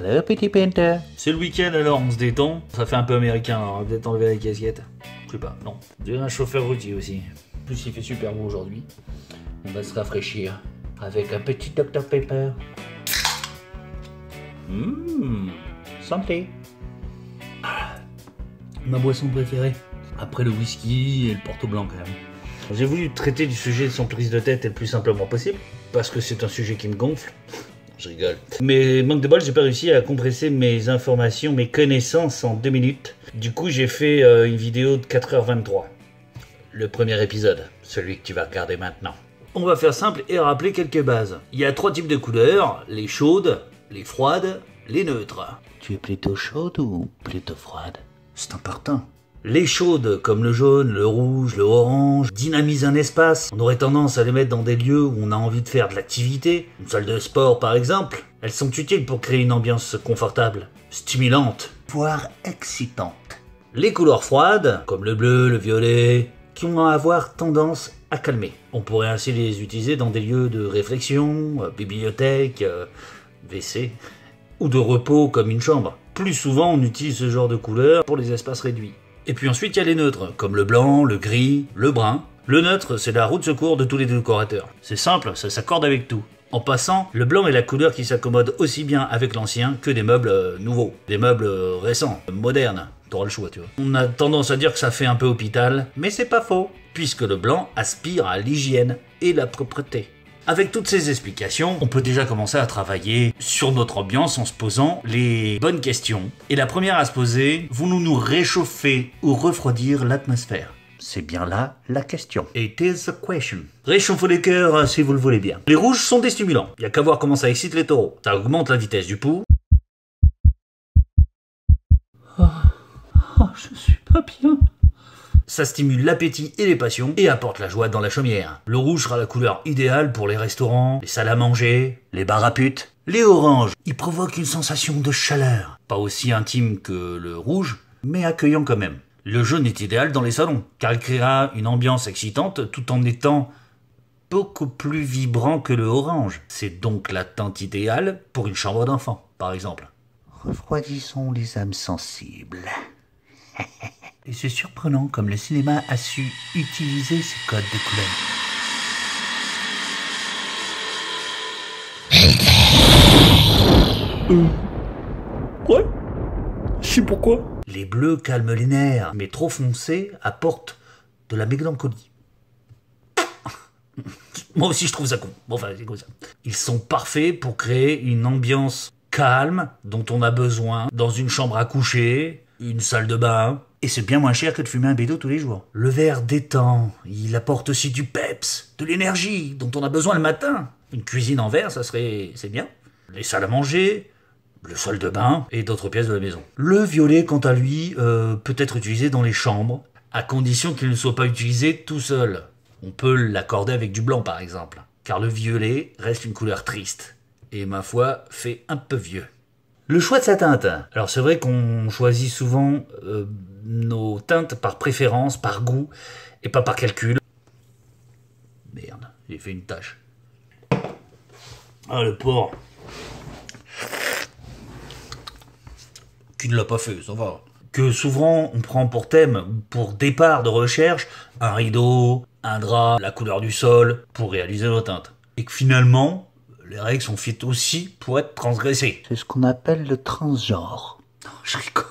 Le petit Painter. C'est le week-end alors on se détend. Ça fait un peu américain, alors on va peut-être enlever la casquette. Je sais pas, non. J'ai un chauffeur routier aussi. En plus il fait super beau aujourd'hui. On va se rafraîchir avec un petit Dr Pepper. Mmh, santé. Ah, ma boisson préférée. Après le whisky et le porto blanc quand même. J'ai voulu traiter du sujet sans prise de tête et le plus simplement possible, parce que c'est un sujet qui me gonfle. Je rigole. Mais manque de bol, j'ai pas réussi à compresser mes informations, mes connaissances en deux minutes. Du coup, j'ai fait euh, une vidéo de 4h23. Le premier épisode, celui que tu vas regarder maintenant. On va faire simple et rappeler quelques bases. Il y a trois types de couleurs, les chaudes, les froides, les neutres. Tu es plutôt chaude ou plutôt froide? C'est important. Les chaudes, comme le jaune, le rouge, le orange, dynamisent un espace. On aurait tendance à les mettre dans des lieux où on a envie de faire de l'activité, une salle de sport par exemple. Elles sont utiles pour créer une ambiance confortable, stimulante, voire excitante. Les couleurs froides, comme le bleu, le violet, qui vont avoir tendance à calmer. On pourrait ainsi les utiliser dans des lieux de réflexion, euh, bibliothèque, euh, WC, ou de repos comme une chambre. Plus souvent, on utilise ce genre de couleurs pour les espaces réduits. Et puis ensuite, il y a les neutres, comme le blanc, le gris, le brun. Le neutre, c'est la roue de secours de tous les décorateurs. C'est simple, ça s'accorde avec tout. En passant, le blanc est la couleur qui s'accommode aussi bien avec l'ancien que des meubles euh, nouveaux, des meubles euh, récents, modernes. T'auras le choix, tu vois. On a tendance à dire que ça fait un peu hôpital, mais c'est pas faux, puisque le blanc aspire à l'hygiène et la propreté. Avec toutes ces explications, on peut déjà commencer à travailler sur notre ambiance en se posant les bonnes questions. Et la première à se poser, voulons nous réchauffer ou refroidir l'atmosphère C'est bien là la question. It is a question. Réchauffez les cœurs euh, si vous le voulez bien. Les rouges sont des stimulants. Il y a qu'à voir comment ça excite les taureaux. Ça augmente la vitesse du pouls. Oh, je suis pas bien. Ça stimule l'appétit et les passions et apporte la joie dans la chaumière. Le rouge sera la couleur idéale pour les restaurants, les salles à manger, les bars à putes. Les oranges, ils provoquent une sensation de chaleur. Pas aussi intime que le rouge, mais accueillant quand même. Le jaune est idéal dans les salons, car il créera une ambiance excitante tout en étant beaucoup plus vibrant que le orange. C'est donc la teinte idéale pour une chambre d'enfant, par exemple. Refroidissons les âmes sensibles. Et c'est surprenant comme le cinéma a su utiliser ces codes de couleurs. Euh. Ouais Je sais pourquoi. Les bleus calment les nerfs, mais trop foncés apportent de la mélancolie. Moi aussi je trouve ça con. Bon, enfin, c'est comme ça. Ils sont parfaits pour créer une ambiance calme dont on a besoin dans une chambre à coucher, une salle de bain, et c'est bien moins cher que de fumer un bédo tous les jours. Le verre détend, il apporte aussi du peps, de l'énergie dont on a besoin le matin. Une cuisine en verre, ça serait... c'est bien. Les salles à manger, le sol de bain et d'autres pièces de la maison. Le violet, quant à lui, euh, peut être utilisé dans les chambres, à condition qu'il ne soit pas utilisé tout seul. On peut l'accorder avec du blanc par exemple, car le violet reste une couleur triste, et ma foi fait un peu vieux. Le choix de sa teinte. Alors c'est vrai qu'on choisit souvent euh, nos teintes par préférence, par goût, et pas par calcul. Merde, j'ai fait une tâche. Ah le porc. Qui ne l'a pas fait, ça va. Que souvent on prend pour thème, pour départ de recherche, un rideau, un drap, la couleur du sol, pour réaliser nos teintes. Et que finalement, les règles sont faites aussi pour être transgressées. C'est ce qu'on appelle le transgenre. Non, je rigole.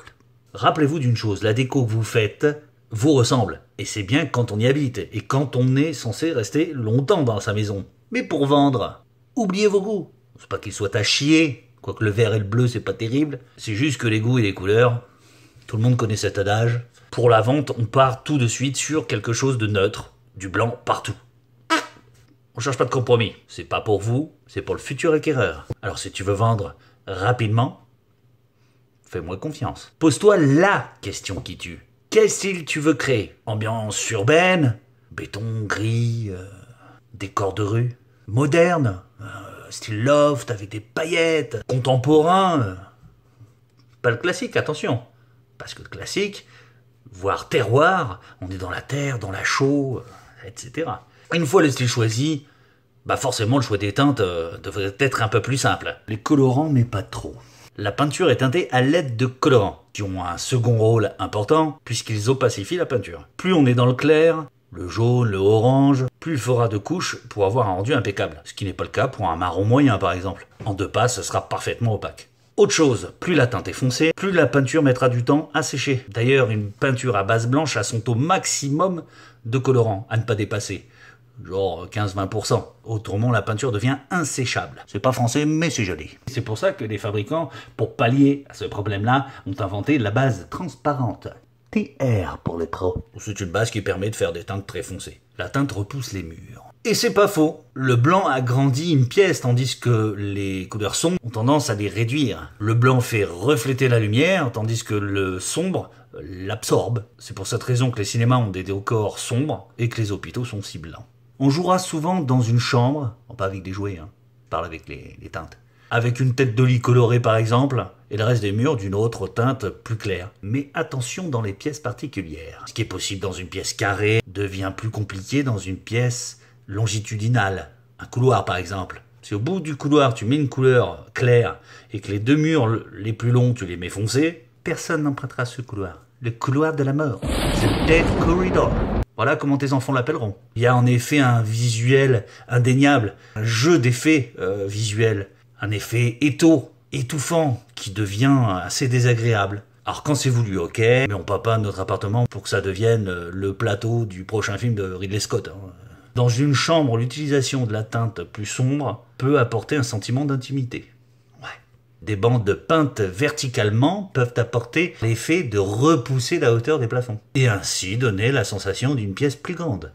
Rappelez-vous d'une chose, la déco que vous faites vous ressemble. Et c'est bien quand on y habite, et quand on est censé rester longtemps dans sa maison. Mais pour vendre, oubliez vos goûts. C'est pas qu'ils soient à chier, quoique le vert et le bleu c'est pas terrible. C'est juste que les goûts et les couleurs, tout le monde connaît cet adage. Pour la vente, on part tout de suite sur quelque chose de neutre, du blanc partout. On cherche pas de compromis. C'est pas pour vous, c'est pour le futur acquéreur. Alors si tu veux vendre rapidement, fais-moi confiance. Pose-toi LA question qui tue. Quel style tu veux créer? Ambiance urbaine Béton gris euh, Décor de rue Moderne euh, Style loft avec des paillettes Contemporain euh, Pas le classique, attention. Parce que classique, voire terroir, on est dans la terre, dans la chaux, etc. Une fois le style choisi, bah forcément le choix des teintes devrait être un peu plus simple. Les colorants, mais pas trop. La peinture est teintée à l'aide de colorants, qui ont un second rôle important puisqu'ils opacifient la peinture. Plus on est dans le clair, le jaune, le orange, plus il fera de couches pour avoir un rendu impeccable, ce qui n'est pas le cas pour un marron moyen par exemple. En deux pas, ce sera parfaitement opaque. Autre chose, plus la teinte est foncée, plus la peinture mettra du temps à sécher. D'ailleurs, une peinture à base blanche a son taux maximum de colorant à ne pas dépasser. Genre 15-20%. Autrement, la peinture devient inséchable. C'est pas français, mais c'est joli. C'est pour ça que les fabricants, pour pallier à ce problème-là, ont inventé la base transparente. TR pour les pros. C'est une base qui permet de faire des teintes très foncées. La teinte repousse les murs. Et c'est pas faux. Le blanc agrandit une pièce tandis que les couleurs sombres ont tendance à les réduire. Le blanc fait refléter la lumière tandis que le sombre l'absorbe. C'est pour cette raison que les cinémas ont des décors sombres et que les hôpitaux sont si blancs. On jouera souvent dans une chambre, pas avec des jouets, hein, parle avec les, les teintes, avec une tête de lit colorée par exemple, et le reste des murs d'une autre teinte plus claire. Mais attention dans les pièces particulières. Ce qui est possible dans une pièce carrée devient plus compliqué dans une pièce longitudinale. Un couloir par exemple. Si au bout du couloir tu mets une couleur claire et que les deux murs les plus longs tu les mets foncés, personne n'empruntera ce couloir. Le couloir de la mort. The Dead Corridor. Voilà comment tes enfants l'appelleront. Il y a en effet un visuel indéniable, un jeu d'effets euh, visuels, un effet étau, étouffant, qui devient assez désagréable. Alors quand c'est voulu, ok, mais on pas notre appartement pour que ça devienne euh, le plateau du prochain film de Ridley Scott. Hein. Dans une chambre, l'utilisation de la teinte plus sombre peut apporter un sentiment d'intimité. Des bandes peintes verticalement peuvent apporter l'effet de repousser la hauteur des plafonds, et ainsi donner la sensation d'une pièce plus grande.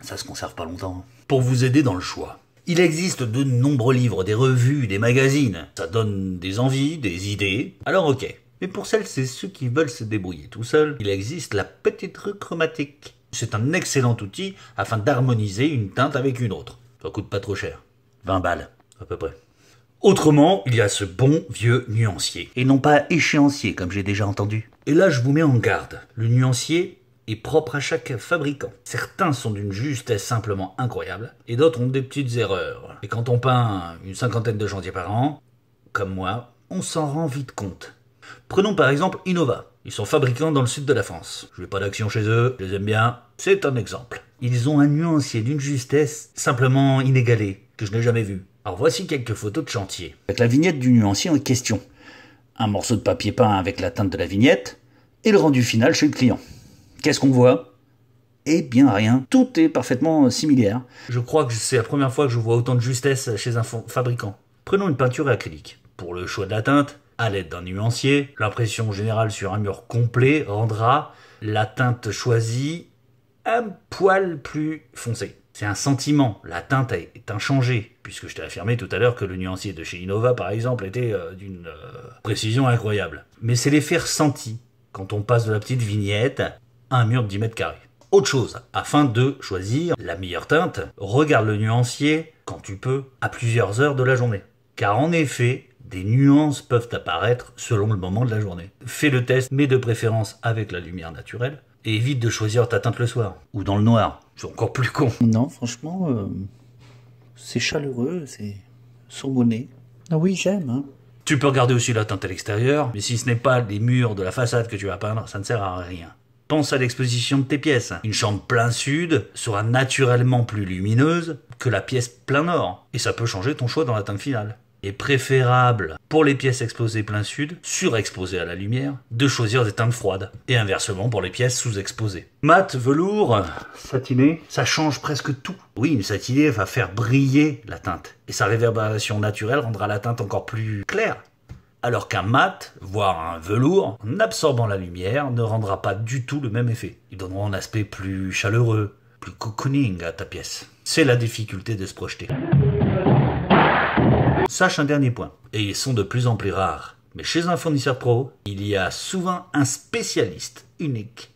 Ça se conserve pas longtemps. Pour vous aider dans le choix, il existe de nombreux livres, des revues, des magazines. Ça donne des envies, des idées. Alors ok. Mais pour celles et ceux qui veulent se débrouiller tout seuls, il existe la petite rue chromatique. C'est un excellent outil afin d'harmoniser une teinte avec une autre. Ça coûte pas trop cher. 20 balles, à peu près. Autrement, il y a ce bon vieux nuancier. Et non pas échéancier, comme j'ai déjà entendu. Et là, je vous mets en garde. Le nuancier est propre à chaque fabricant. Certains sont d'une justesse simplement incroyable, et d'autres ont des petites erreurs. Et quand on peint une cinquantaine de chantiers par an, comme moi, on s'en rend vite compte. Prenons par exemple Innova. Ils sont fabricants dans le sud de la France. Je n'ai pas d'action chez eux, je les aime bien. C'est un exemple. Ils ont un nuancier d'une justesse simplement inégalée, que je n'ai jamais vu. Alors voici quelques photos de chantier. Avec la vignette du nuancier en question. Un morceau de papier peint avec la teinte de la vignette, et le rendu final chez le client. Qu'est-ce qu'on voit? Eh bien rien. Tout est parfaitement similaire. Je crois que c'est la première fois que je vois autant de justesse chez un fabricant. Prenons une peinture acrylique. Pour le choix de la teinte, à l'aide d'un nuancier, l'impression générale sur un mur complet rendra la teinte choisie un poil plus foncée. C'est un sentiment, la teinte est inchangée, puisque je t'ai affirmé tout à l'heure que le nuancier de chez Innova, par exemple, était euh, d'une euh, précision incroyable. Mais c'est l'effet ressenti quand on passe de la petite vignette un mur de 10 mètres carrés. Autre chose, afin de choisir la meilleure teinte, regarde le nuancier quand tu peux à plusieurs heures de la journée. Car en effet, des nuances peuvent apparaître selon le moment de la journée. Fais le test, mais de préférence avec la lumière naturelle, et évite de choisir ta teinte le soir, ou dans le noir. C'est encore plus con. Non, franchement, euh, c'est chaleureux, c'est saumonné. Ah oui, j'aime. Hein. Tu peux regarder aussi la teinte à l'extérieur, mais si ce n'est pas les murs de la façade que tu vas peindre, ça ne sert à rien. Pense à l'exposition de tes pièces. Une chambre plein sud sera naturellement plus lumineuse que la pièce plein nord, et ça peut changer ton choix dans la teinte finale. Est préférable pour les pièces exposées plein sud, surexposées à la lumière, de choisir des teintes froides, et inversement pour les pièces sous-exposées. Mat, velours, satiné, ça change presque tout. Oui, une satinée va faire briller la teinte, et sa réverbération naturelle rendra la teinte encore plus claire alors qu'un mat, voire un velours, en absorbant la lumière, ne rendra pas du tout le même effet. Ils donneront un aspect plus chaleureux, plus cocooning à ta pièce. C'est la difficulté de se projeter. Sache un dernier point, et ils sont de plus en plus rares, mais chez un fournisseur pro, il y a souvent un spécialiste unique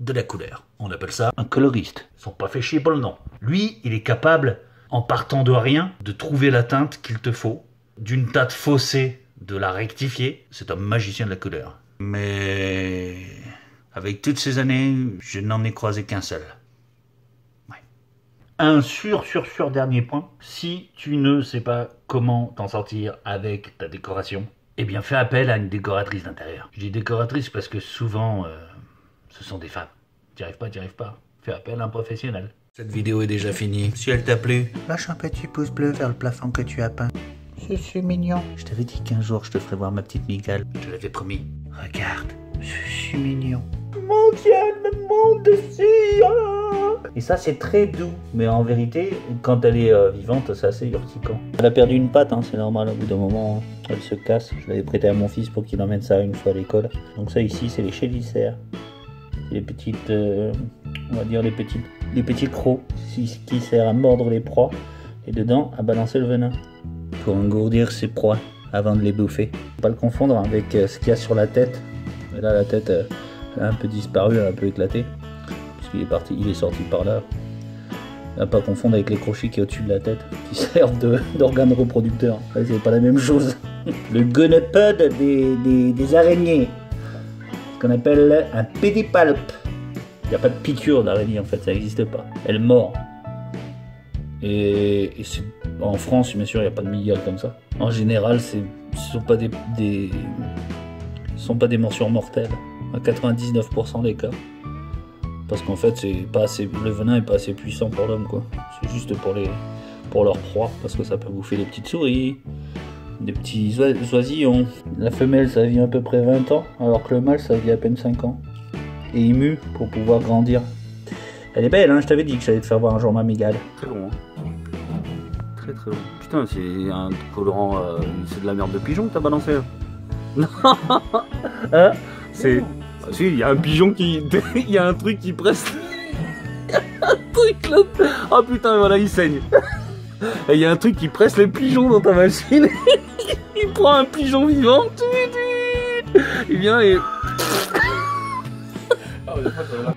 de la couleur. On appelle ça un coloriste. Ils sont pas fait chier pour le nom. Lui, il est capable, en partant de rien, de trouver la teinte qu'il te faut, d'une teinte faussée de la rectifier. C'est un magicien de la couleur. Mais avec toutes ces années, je n'en ai croisé qu'un seul. Un sur, sur, sur dernier point. Si tu ne sais pas comment t'en sortir avec ta décoration, eh bien fais appel à une décoratrice d'intérieur. Je dis décoratrice parce que souvent, euh, ce sont des femmes. T'y arrives pas, t'y arrives pas. Fais appel à un professionnel. Cette vidéo est déjà finie. Si elle t'a plu, Lâche un petit pouce bleu vers le plafond que tu as peint. Je suis mignon. Je t'avais dit qu'un jour je te ferais voir ma petite migale. je te l'avais promis. Regarde, je suis mignon. Mon Dieu, elle me monte dessus. ah. Et ça, c'est très doux. Mais en vérité, quand elle est euh, vivante, c'est assez urticant. Elle a perdu une patte, hein, c'est normal. Au bout d'un moment, elle se casse. Je l'avais prêté à mon fils pour qu'il emmène ça une fois à l'école. Donc ça ici, c'est les chélicères. C'est les petites, euh, on va dire les petites, les petits crocs qui, qui servent à mordre les proies et dedans à balancer le venin pour engourdir ses proies avant de les bouffer. Faut pas le confondre avec euh, ce qu'il y a sur la tête. Là, la tête euh, a un peu disparu, elle a un peu éclaté puisqu'il est parti, il est sorti par là. À pas confondre avec les crochets qui est au-dessus de la tête, qui servent d'organes reproducteurs. Ouais, c'est pas la même chose. Le gonopode des, araignées, ce qu'on appelle un pédipalpe. Il n'y a pas de piqûre d'araignée en fait, ça n'existe pas. Elle mord. Et, et en France, bien sûr, il n'y a pas de migale comme ça. En général, ce ne sont pas des, ce sont pas des morsures mortelles, à 99% des cas. Parce qu'en fait, c'est pas assez, le venin est pas assez puissant pour l'homme, quoi. C'est juste pour les, pour leur proie, parce que ça peut bouffer les petites souris, des petits oi- oisillons. La femelle, ça vit à peu près 20 ans, alors que le mâle, ça vit à peine 5 ans. Et il mue pour pouvoir grandir. Elle est belle, hein, je t'avais dit que j'allais te faire voir un jour ma. Très long, hein. Très très long. Putain, c'est un colorant. euh, c'est de la merde de pigeon que t'as balancé là. Hein C'est. Ah, si, il y a un pigeon qui. Il y a un truc qui presse. un truc là. Ah putain, voilà, il saigne. Il y a un truc qui presse les pigeons dans ta machine. il prend un pigeon vivant. Il vient et. Ciao